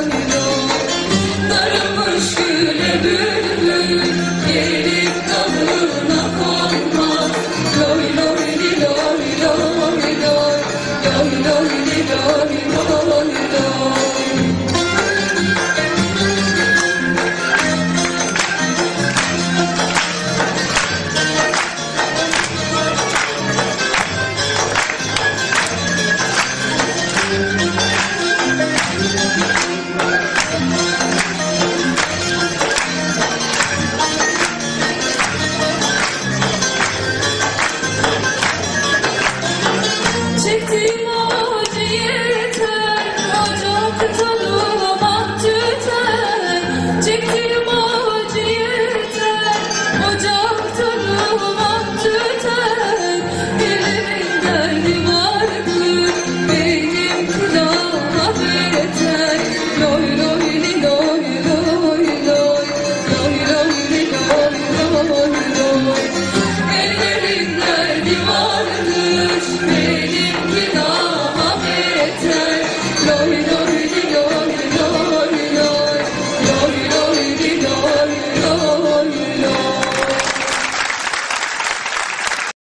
Lord, you know. yeter Ocakta